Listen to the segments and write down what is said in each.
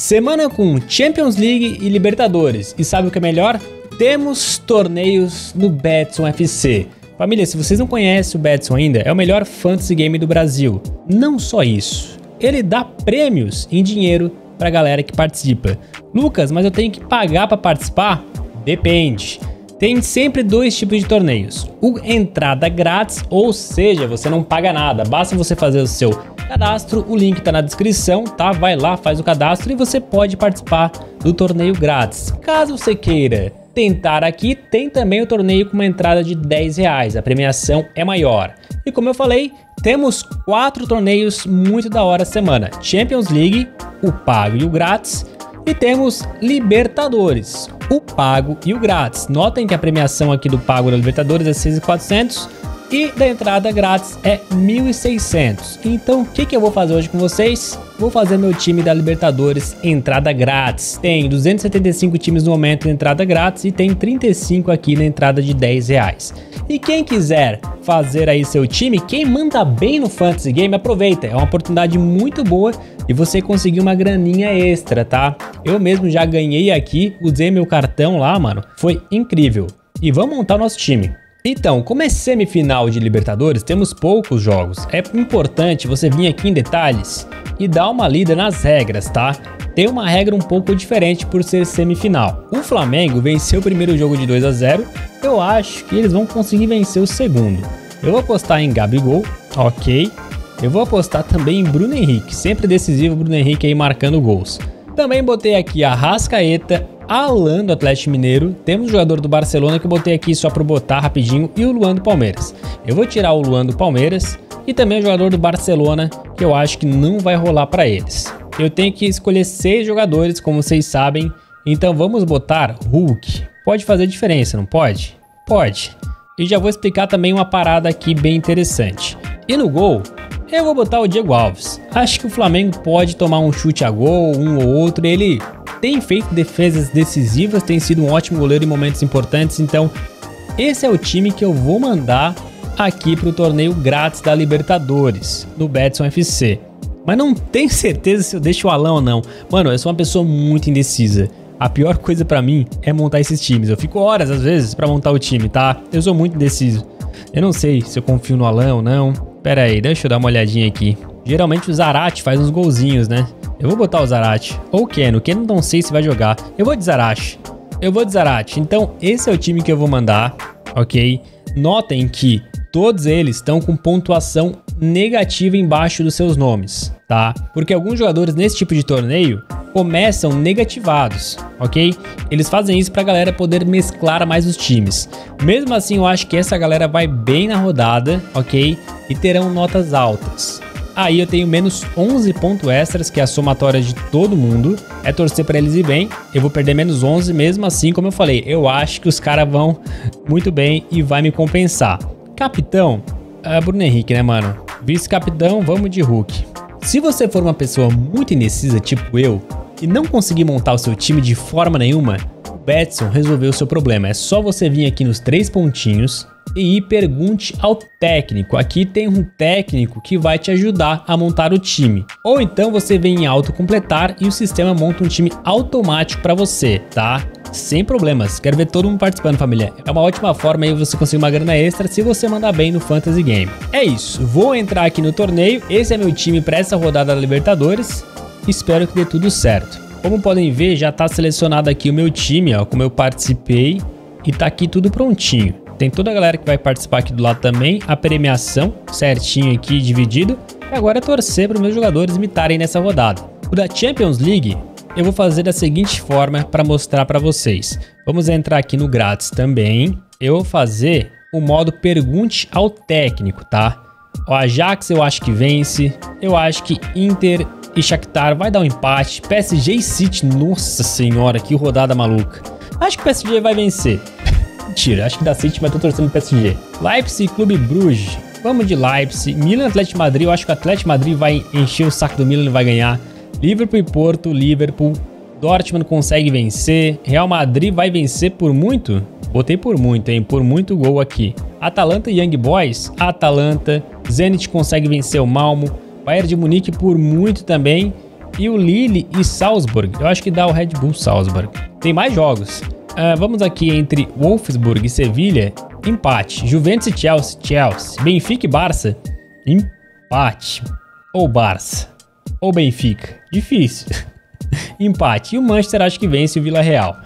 Semana com Champions League e Libertadores. E sabe o que é melhor? Temos torneios no Betson FC. Família, se vocês não conhecem o Betson ainda, é o melhor fantasy game do Brasil. Não só isso, ele dá prêmios em dinheiro pra galera que participa. Lucas, mas eu tenho que pagar para participar? Depende. Tem sempre dois tipos de torneios. O entrada grátis, ou seja, você não paga nada, basta você fazer o seu cadastro, o link tá na descrição, tá? Vai lá, faz o cadastro e você pode participar do torneio grátis. Caso você queira tentar aqui, tem também o torneio com uma entrada de 10 reais, a premiação é maior. E como eu falei, temos quatro torneios muito da hora semana: Champions League, o pago e o grátis, e temos Libertadores, o pago e o grátis. Notem que a premiação aqui do pago da Libertadores é 6.400 e da entrada grátis é 1.600. Então, o que, que eu vou fazer hoje com vocês? Vou fazer meu time da Libertadores entrada grátis. Tem 275 times no momento de entrada grátis e tem 35 aqui na entrada de 10 reais. E quem quiser fazer aí seu time, quem manda bem no Fantasy Game, aproveita. É uma oportunidade muito boa e você conseguir uma graninha extra, tá? Eu mesmo já ganhei aqui, usei meu cartão lá, mano. Foi incrível. E vamos montar nosso time. Então, como é semifinal de Libertadores, temos poucos jogos. É importante você vir aqui em detalhes e dar uma lida nas regras, tá? Tem uma regra um pouco diferente por ser semifinal. O Flamengo venceu o primeiro jogo de 2 a 0. Eu acho que eles vão conseguir vencer o segundo. Eu vou apostar em Gabigol, ok. Eu vou apostar também em Bruno Henrique, sempre decisivo Bruno Henrique aí marcando gols. Também botei aqui a Rascaeta, Alan do Atlético Mineiro, temos o jogador do Barcelona que eu botei aqui só para botar rapidinho e o Luan do Palmeiras. Eu vou tirar o Luan do Palmeiras e também o jogador do Barcelona que eu acho que não vai rolar para eles. Eu tenho que escolher seis jogadores, como vocês sabem, então vamos botar Hulk. Pode fazer diferença, não pode? Pode. E já vou explicar também uma parada aqui bem interessante. E no gol, eu vou botar o Diego Alves. Acho que o Flamengo pode tomar um chute a gol, um ou outro. Ele tem feito defesas decisivas, tem sido um ótimo goleiro em momentos importantes. Então, esse é o time que eu vou mandar aqui para o torneio grátis da Libertadores, no Betson FC. Mas não tenho certeza se eu deixo o Alão ou não. Mano, eu sou uma pessoa muito indecisa. A pior coisa para mim é montar esses times. Eu fico horas às vezes para montar o time, tá? Eu sou muito indeciso. Eu não sei se eu confio no Alão ou não. Pera aí, deixa eu dar uma olhadinha aqui. Geralmente o Zarate faz uns golzinhos, né? Eu vou botar o Zarate. Ou o Ken. O Ken não sei se vai jogar. Eu vou de Zarate. Eu vou de Zarate. Então, esse é o time que eu vou mandar, ok? Notem que todos eles estão com pontuação negativa embaixo dos seus nomes, tá? Porque alguns jogadores nesse tipo de torneio começam negativados, ok? Eles fazem isso pra galera poder mesclar mais os times. Mesmo assim, eu acho que essa galera vai bem na rodada, ok? E terão notas altas. Aí eu tenho menos 11 pontos extras, que é a somatória de todo mundo. É torcer para eles ir bem. Eu vou perder menos 11 mesmo assim, como eu falei. Eu acho que os caras vão muito bem e vai me compensar. Capitão, é Bruno Henrique, né, mano? Vice-capitão, vamos de Hulk. Se você for uma pessoa muito indecisa, tipo eu, e não conseguir montar o seu time de forma nenhuma, o Betson resolveu o seu problema. É só você vir aqui nos três pontinhos e pergunte ao técnico. Aqui tem um técnico que vai te ajudar a montar o time. Ou então você vem em autocompletar e o sistema monta um time automático para você, tá? Sem problemas. Quero ver todo mundo participando, família. É uma ótima forma aí você conseguir uma grana extra se você mandar bem no Fantasy Game. É isso. Vou entrar aqui no torneio. Esse é meu time para essa rodada da Libertadores. Espero que dê tudo certo. Como podem ver, já está selecionado aqui o meu time, ó, como eu participei, e tá aqui tudo prontinho. Tem toda a galera que vai participar aqui do lado também, a premiação certinho aqui dividido. E agora é torcer para os meus jogadores imitarem nessa rodada. O da Champions League, eu vou fazer da seguinte forma para mostrar para vocês. Vamos entrar aqui no grátis também. Eu vou fazer o modo pergunte ao técnico, tá? O Ajax eu acho que vence. Eu acho que Inter e Shakhtar vai dar um empate. PSG e City, nossa senhora, que rodada maluca. Acho que o PSG vai vencer. Mentira, acho que da City, mas tô torcendo pro PSG. Leipzig Clube Bruges. Vamos de Leipzig. Milan Atlético Madrid, eu acho que o Atlético Madrid vai encher o saco do Milan e vai ganhar. Liverpool e Porto, Liverpool. Dortmund consegue vencer. Real Madrid vai vencer por muito? Botei por muito, hein? Por muito gol aqui. Atalanta e Young Boys. Atalanta. Zenit consegue vencer o Malmo. Bayern de Munique por muito também. e o Lille e Salzburg. Eu acho que dá o Red Bull Salzburg. Tem mais jogos. Uh, vamos aqui entre Wolfsburg e Sevilha. Empate. Juventus e Chelsea. Chelsea. Benfica e Barça. Empate. Ou Barça. Ou Benfica. Difícil. Empate. E o Manchester acho que vence o Vila Real.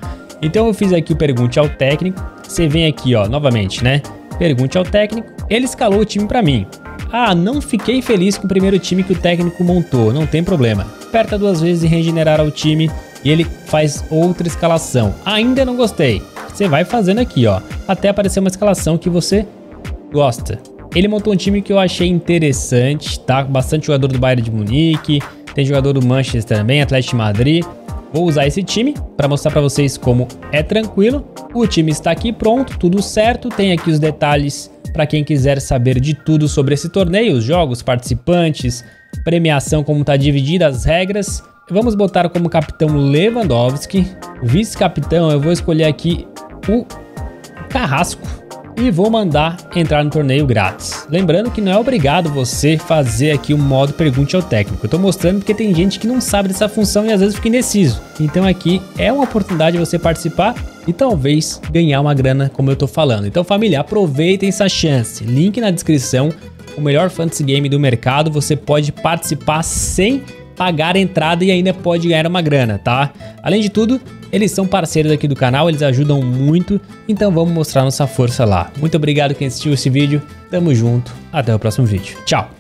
Então eu fiz aqui o pergunte ao técnico. Você vem aqui, ó, novamente, né? Pergunte ao técnico. Ele escalou o time para mim. Ah, não fiquei feliz com o primeiro time que o técnico montou, não tem problema. Aperta duas vezes e regenerar o time e ele faz outra escalação. Ainda não gostei. Você vai fazendo aqui, ó, até aparecer uma escalação que você gosta. Ele montou um time que eu achei interessante, tá? Bastante jogador do Bayern de Munique, tem jogador do Manchester também, Atlético de Madrid. Vou usar esse time para mostrar para vocês como é tranquilo. O time está aqui pronto, tudo certo. Tem aqui os detalhes para quem quiser saber de tudo sobre esse torneio, os jogos, participantes, premiação, como está dividida, as regras. Vamos botar como capitão Lewandowski. Vice-capitão, eu vou escolher aqui o Carrasco e vou mandar entrar no torneio grátis. Lembrando que não é obrigado você fazer aqui o modo pergunte ao técnico. Eu tô mostrando porque tem gente que não sabe dessa função e às vezes fica indeciso. Então aqui é uma oportunidade de você participar e talvez ganhar uma grana como eu tô falando. Então família, aproveitem essa chance. Link na descrição. O melhor fantasy game do mercado, você pode participar sem pagar a entrada e ainda pode ganhar uma grana, tá? Além de tudo, eles são parceiros aqui do canal, eles ajudam muito, então vamos mostrar nossa força lá. Muito obrigado quem assistiu esse vídeo, tamo junto, até o próximo vídeo. Tchau!